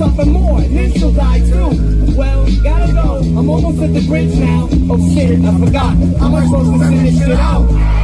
Something more, and then she'll die too. Well, gotta go. I'm almost at the bridge now. Oh shit, I forgot. How am I supposed to send this shit out?